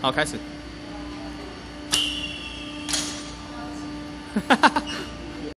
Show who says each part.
Speaker 1: 好，开始。哈哈哈。